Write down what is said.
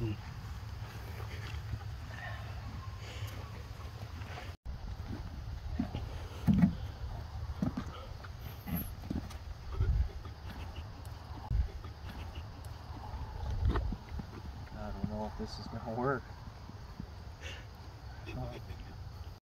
I don't know if this is gonna work.